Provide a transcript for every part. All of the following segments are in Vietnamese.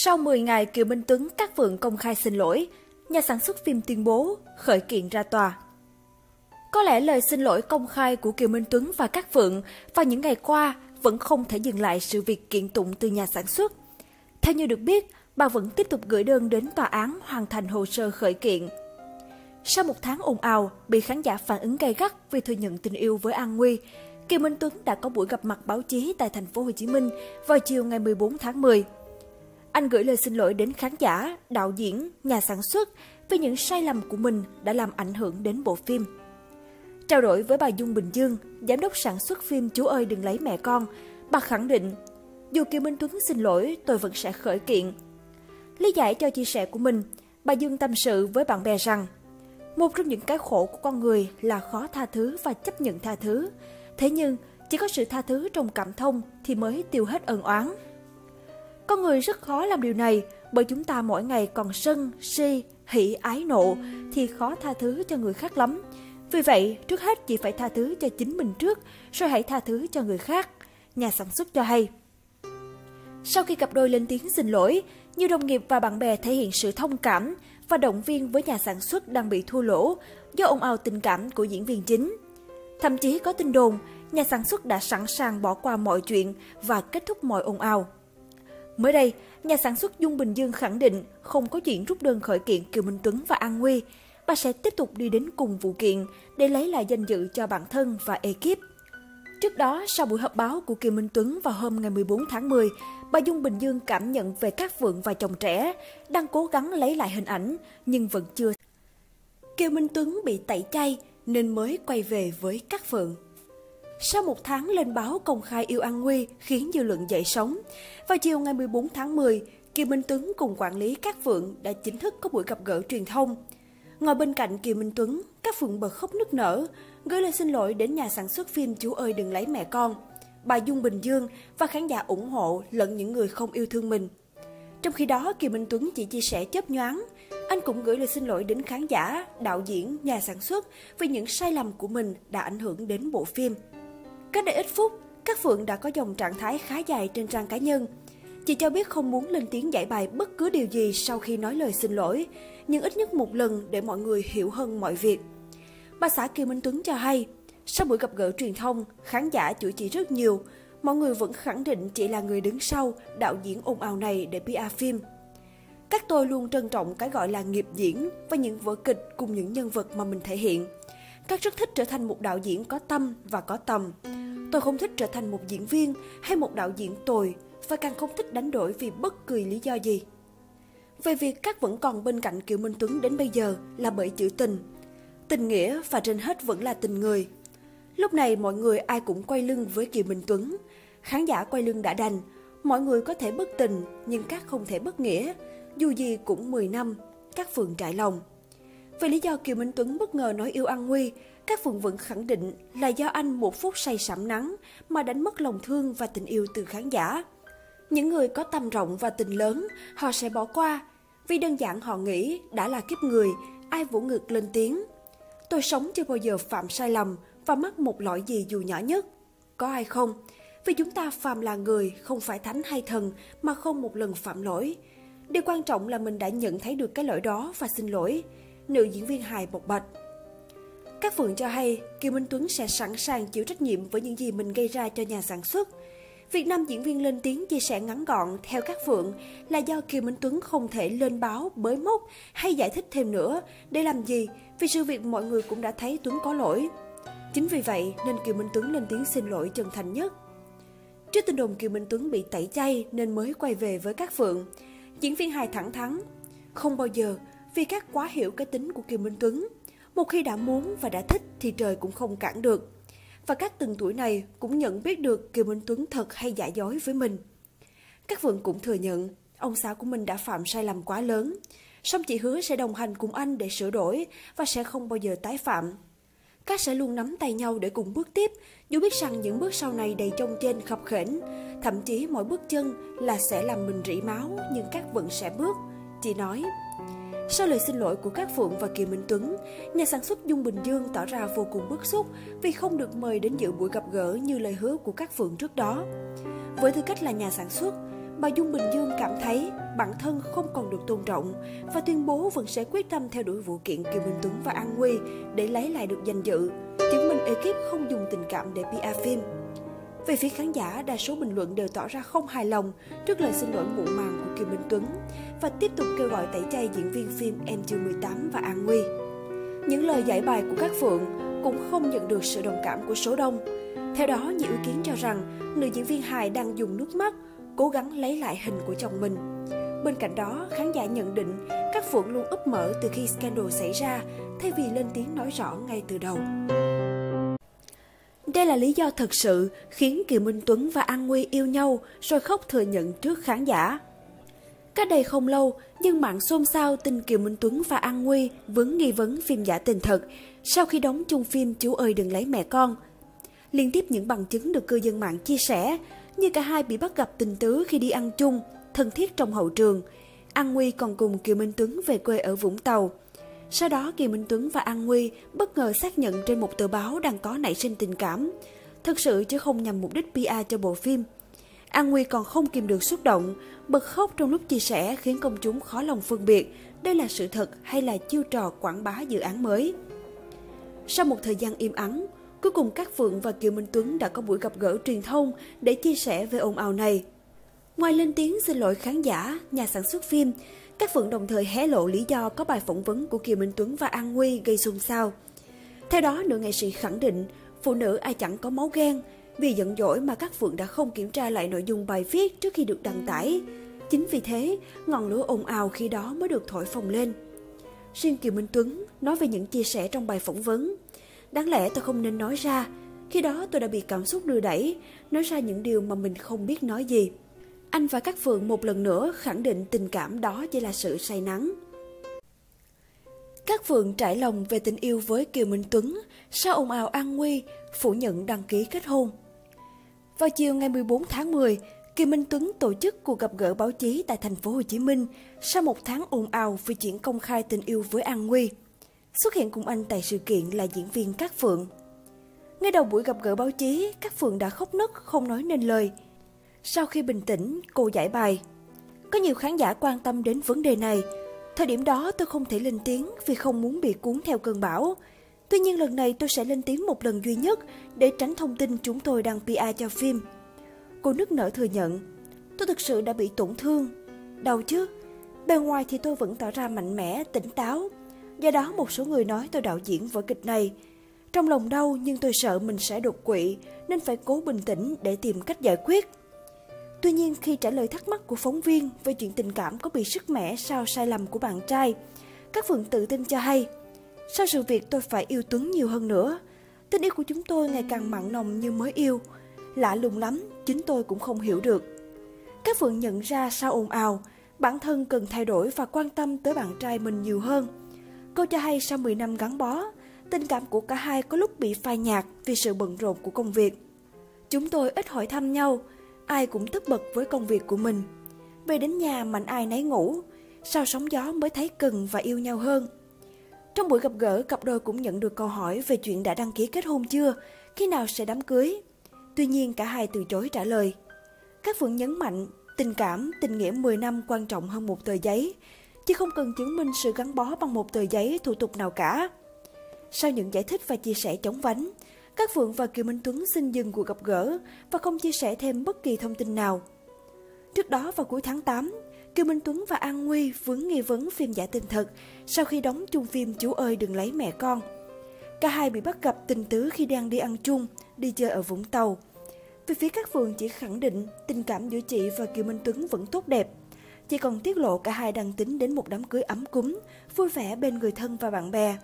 Sau 10 ngày Kiều Minh Tuấn các Phượng công khai xin lỗi, nhà sản xuất phim tuyên bố khởi kiện ra tòa. Có lẽ lời xin lỗi công khai của Kiều Minh Tuấn và các Phượng vào những ngày qua vẫn không thể dừng lại sự việc kiện tụng từ nhà sản xuất. Theo như được biết, bà vẫn tiếp tục gửi đơn đến tòa án hoàn thành hồ sơ khởi kiện. Sau một tháng ồn ào, bị khán giả phản ứng gay gắt vì thừa nhận tình yêu với An Nguy, Kiều Minh Tuấn đã có buổi gặp mặt báo chí tại thành phố Hồ Chí Minh vào chiều ngày 14 tháng 10. Anh gửi lời xin lỗi đến khán giả, đạo diễn, nhà sản xuất vì những sai lầm của mình đã làm ảnh hưởng đến bộ phim. Trao đổi với bà Dung Bình Dương, giám đốc sản xuất phim Chú ơi đừng lấy mẹ con, bà khẳng định, dù Kiều Minh Tuấn xin lỗi, tôi vẫn sẽ khởi kiện. Lý giải cho chia sẻ của mình, bà Dương tâm sự với bạn bè rằng, một trong những cái khổ của con người là khó tha thứ và chấp nhận tha thứ. Thế nhưng, chỉ có sự tha thứ trong cảm thông thì mới tiêu hết ân oán. Con người rất khó làm điều này bởi chúng ta mỗi ngày còn sân, si, hỷ, ái nộ thì khó tha thứ cho người khác lắm. Vì vậy, trước hết chỉ phải tha thứ cho chính mình trước, rồi hãy tha thứ cho người khác. Nhà sản xuất cho hay. Sau khi cặp đôi lên tiếng xin lỗi, nhiều đồng nghiệp và bạn bè thể hiện sự thông cảm và động viên với nhà sản xuất đang bị thua lỗ do ồn ào tình cảm của diễn viên chính. Thậm chí có tin đồn, nhà sản xuất đã sẵn sàng bỏ qua mọi chuyện và kết thúc mọi ồn ào. Mới đây, nhà sản xuất Dung Bình Dương khẳng định không có chuyện rút đơn khởi kiện Kiều Minh Tuấn và An Nguy. Bà sẽ tiếp tục đi đến cùng vụ kiện để lấy lại danh dự cho bản thân và ekip. Trước đó, sau buổi họp báo của Kiều Minh Tuấn vào hôm ngày 14 tháng 10, bà Dung Bình Dương cảm nhận về các vượng và chồng trẻ, đang cố gắng lấy lại hình ảnh, nhưng vẫn chưa. Kiều Minh Tuấn bị tẩy chay nên mới quay về với các phượng. Sau một tháng lên báo công khai yêu An Nguy khiến dư luận dậy sóng, vào chiều ngày 14 tháng 10, Kiều Minh Tuấn cùng quản lý các phượng đã chính thức có buổi gặp gỡ truyền thông. Ngồi bên cạnh Kiều Minh Tuấn, các phượng bật khóc nức nở, gửi lời xin lỗi đến nhà sản xuất phim Chú ơi đừng lấy mẹ con, bà Dung Bình Dương và khán giả ủng hộ lẫn những người không yêu thương mình. Trong khi đó, Kiều Minh Tuấn chỉ chia sẻ chớp nhoáng, anh cũng gửi lời xin lỗi đến khán giả, đạo diễn, nhà sản xuất vì những sai lầm của mình đã ảnh hưởng đến bộ phim. Cách đây ít phút, các Phượng đã có dòng trạng thái khá dài trên trang cá nhân. Chị cho biết không muốn lên tiếng giải bài bất cứ điều gì sau khi nói lời xin lỗi, nhưng ít nhất một lần để mọi người hiểu hơn mọi việc. Bà xã Kiều Minh Tuấn cho hay, sau buổi gặp gỡ truyền thông, khán giả chửi chị rất nhiều, mọi người vẫn khẳng định chị là người đứng sau đạo diễn ồn ào này để PR phim. Các tôi luôn trân trọng cái gọi là nghiệp diễn và những vở kịch cùng những nhân vật mà mình thể hiện. Các rất thích trở thành một đạo diễn có tâm và có tầm. Tôi không thích trở thành một diễn viên hay một đạo diễn tồi và càng không thích đánh đổi vì bất kỳ lý do gì. Về việc các vẫn còn bên cạnh Kiều Minh Tuấn đến bây giờ là bởi chữ tình. Tình nghĩa và trên hết vẫn là tình người. Lúc này mọi người ai cũng quay lưng với Kiều Minh Tuấn. Khán giả quay lưng đã đành. Mọi người có thể bất tình nhưng các không thể bất nghĩa. Dù gì cũng 10 năm, các phường trải lòng. Về lý do Kiều Minh Tuấn bất ngờ nói yêu An Nguy, các phường vẫn khẳng định là do anh một phút say sẩm nắng mà đánh mất lòng thương và tình yêu từ khán giả. Những người có tâm rộng và tình lớn, họ sẽ bỏ qua, vì đơn giản họ nghĩ đã là kiếp người, ai vỗ ngực lên tiếng. Tôi sống chưa bao giờ phạm sai lầm và mắc một lỗi gì dù nhỏ nhất. Có ai không? Vì chúng ta phàm là người, không phải thánh hay thần mà không một lần phạm lỗi. Điều quan trọng là mình đã nhận thấy được cái lỗi đó và xin lỗi. Nữ diễn viên hài bộc bạch. Các Phượng cho hay, Kiều Minh Tuấn sẽ sẵn sàng chịu trách nhiệm với những gì mình gây ra cho nhà sản xuất. Việt Nam diễn viên lên tiếng chia sẻ ngắn gọn theo các Phượng là do Kiều Minh Tuấn không thể lên báo, bới mốc hay giải thích thêm nữa. Để làm gì? Vì sự việc mọi người cũng đã thấy Tuấn có lỗi. Chính vì vậy nên Kiều Minh Tuấn lên tiếng xin lỗi chân thành nhất. Trước tin đồn Kiều Minh Tuấn bị tẩy chay nên mới quay về với các Phượng. Diễn viên hài thẳng thắn. Không bao giờ, vì các quá hiểu cái tính của Kiều Minh Tuấn. Một khi đã muốn và đã thích thì trời cũng không cản được. Và các từng tuổi này cũng nhận biết được Kiều Minh Tuấn thật hay giả dối với mình. Các vượng cũng thừa nhận ông xã của mình đã phạm sai lầm quá lớn. Song chị hứa sẽ đồng hành cùng anh để sửa đổi và sẽ không bao giờ tái phạm. Các sẽ luôn nắm tay nhau để cùng bước tiếp, dù biết rằng những bước sau này đầy trông trên khập khểnh. Thậm chí mỗi bước chân là sẽ làm mình rỉ máu, nhưng các vẫn sẽ bước. Chị nói, sau lời xin lỗi của các Phượng và Kiều Minh Tuấn, nhà sản xuất Dung Bình Dương tỏ ra vô cùng bức xúc vì không được mời đến dự buổi gặp gỡ như lời hứa của các Phượng trước đó. Với tư cách là nhà sản xuất, bà Dung Bình Dương cảm thấy bản thân không còn được tôn trọng và tuyên bố vẫn sẽ quyết tâm theo đuổi vụ kiện Kiều Minh Tuấn và An Nguy để lấy lại được danh dự, chứng minh ekip không dùng tình cảm để PR phim. Về phía khán giả, đa số bình luận đều tỏ ra không hài lòng trước lời xin lỗi muộn màng của Kiều Minh Tuấn và tiếp tục kêu gọi tẩy chay diễn viên phim Em chưa 18 và An Nguy. Những lời giải bài của các Phượng cũng không nhận được sự đồng cảm của số đông. Theo đó, nhiều ý kiến cho rằng nữ diễn viên hài đang dùng nước mắt cố gắng lấy lại hình của chồng mình. Bên cạnh đó, khán giả nhận định các Phượng luôn úp mở từ khi scandal xảy ra thay vì lên tiếng nói rõ ngay từ đầu. Đây là lý do thực sự khiến Kiều Minh Tuấn và An Nguy yêu nhau rồi khóc thừa nhận trước khán giả. Cách đây không lâu, nhưng mạng xôn xao tin Kiều Minh Tuấn và An Nguy vướng nghi vấn phim giả tình thật sau khi đóng chung phim Chú ơi đừng lấy mẹ con. Liên tiếp những bằng chứng được cư dân mạng chia sẻ, như cả hai bị bắt gặp tình tứ khi đi ăn chung, thân thiết trong hậu trường. An Nguy còn cùng Kiều Minh Tuấn về quê ở Vũng Tàu. Sau đó Kiều Minh Tuấn và An Nguy bất ngờ xác nhận trên một tờ báo đang có nảy sinh tình cảm. Thực sự chứ không nhằm mục đích PR cho bộ phim. An Nguy còn không kìm được xúc động, bật khóc trong lúc chia sẻ khiến công chúng khó lòng phân biệt đây là sự thật hay là chiêu trò quảng bá dự án mới. Sau một thời gian im ắng, cuối cùng các Phượng và Kiều Minh Tuấn đã có buổi gặp gỡ truyền thông để chia sẻ về ồn ào này. Ngoài lên tiếng xin lỗi khán giả, nhà sản xuất phim, các Phượng đồng thời hé lộ lý do có bài phỏng vấn của Kiều Minh Tuấn và An Nguy gây xôn xao. Theo đó, nữ nghệ sĩ khẳng định phụ nữ ai chẳng có máu ghen, vì giận dỗi mà các Phượng đã không kiểm tra lại nội dung bài viết trước khi được đăng tải. Chính vì thế, ngọn lửa ồn ào khi đó mới được thổi phồng lên. Riêng Kiều Minh Tuấn nói về những chia sẻ trong bài phỏng vấn. Đáng lẽ tôi không nên nói ra, khi đó tôi đã bị cảm xúc đưa đẩy, nói ra những điều mà mình không biết nói gì. Anh và các Phượng một lần nữa khẳng định tình cảm đó chỉ là sự say nắng. Các Phượng trải lòng về tình yêu với Kiều Minh Tuấn sau ồn ào an nguy, phủ nhận đăng ký kết hôn. Vào chiều ngày 14 tháng 10, Kiều Minh Tuấn tổ chức cuộc gặp gỡ báo chí tại thành phố Hồ Chí Minh sau một tháng ồn ào vì chuyện công khai tình yêu với An Nguy. Xuất hiện cùng anh tại sự kiện là diễn viên Cát Phượng. Ngay đầu buổi gặp gỡ báo chí, Cát Phượng đã khóc nức không nói nên lời. Sau khi bình tĩnh, cô giải bài. Có nhiều khán giả quan tâm đến vấn đề này. Thời điểm đó tôi không thể lên tiếng vì không muốn bị cuốn theo cơn bão. Tuy nhiên lần này tôi sẽ lên tiếng một lần duy nhất để tránh thông tin chúng tôi đang PR cho phim. Cô nức nở thừa nhận, tôi thực sự đã bị tổn thương. Đau chứ, bề ngoài thì tôi vẫn tỏ ra mạnh mẽ, tỉnh táo. Do đó một số người nói tôi đạo diễn vở kịch này. Trong lòng đau nhưng tôi sợ mình sẽ đột quỵ nên phải cố bình tĩnh để tìm cách giải quyết. Tuy nhiên khi trả lời thắc mắc của phóng viên về chuyện tình cảm có bị sức mẻ sau sai lầm của bạn trai, các phượng tự tin cho hay sau sự việc tôi phải yêu Tuấn nhiều hơn nữa. Tình yêu của chúng tôi ngày càng mặn nồng như mới yêu. Lạ lùng lắm, chính tôi cũng không hiểu được. Các Phượng nhận ra sau ồn ào, bản thân cần thay đổi và quan tâm tới bạn trai mình nhiều hơn. Cô cho hay sau 10 năm gắn bó, tình cảm của cả hai có lúc bị phai nhạt vì sự bận rộn của công việc. Chúng tôi ít hỏi thăm nhau, ai cũng tất bật với công việc của mình. Về đến nhà mạnh ai nấy ngủ, sau sóng gió mới thấy cần và yêu nhau hơn. Trong buổi gặp gỡ, cặp đôi cũng nhận được câu hỏi về chuyện đã đăng ký kết hôn chưa, khi nào sẽ đám cưới. Tuy nhiên cả hai từ chối trả lời. Các Phượng nhấn mạnh, tình cảm, tình nghĩa 10 năm quan trọng hơn một tờ giấy, chứ không cần chứng minh sự gắn bó bằng một tờ giấy thủ tục nào cả. Sau những giải thích và chia sẻ chống vánh, các Phượng và Kiều Minh Tuấn xin dừng cuộc gặp gỡ và không chia sẻ thêm bất kỳ thông tin nào. Trước đó vào cuối tháng 8, Kiều Minh Tuấn và An Nguy vướng nghi vấn phim giả tình thật sau khi đóng chung phim Chú ơi đừng lấy mẹ con. Cả hai bị bắt gặp tình tứ khi đang đi ăn chung, đi chơi ở Vũng Tàu. Về phía các phường chỉ khẳng định tình cảm giữa chị và Kiều Minh Tuấn vẫn tốt đẹp. Chỉ còn tiết lộ cả hai đang tính đến một đám cưới ấm cúng, vui vẻ bên người thân và bạn bè.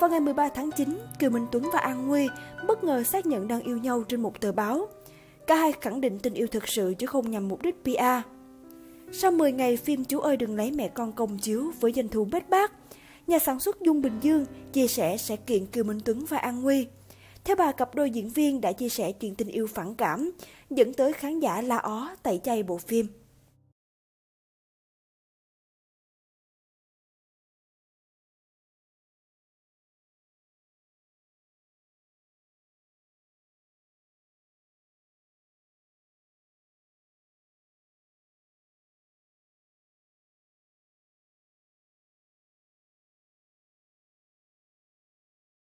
Vào ngày 13 tháng 9, Kiều Minh Tuấn và An Nguy bất ngờ xác nhận đang yêu nhau trên một tờ báo. Cả hai khẳng định tình yêu thực sự chứ không nhằm mục đích PR. Sau 10 ngày phim Chú ơi đừng lấy mẹ con công chiếu với doanh thu bết bát, nhà sản xuất Dung Bình Dương chia sẻ sẽ kiện Kiều Minh Tuấn và An Nguy. Theo bà, cặp đôi diễn viên đã chia sẻ chuyện tình yêu phản cảm, dẫn tới khán giả la ó tẩy chay bộ phim.